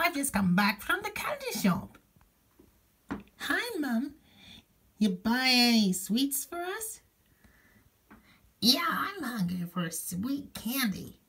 I just come back from the candy shop. Hi, Mum. You buy any sweets for us? Yeah, I'm hungry for sweet candy.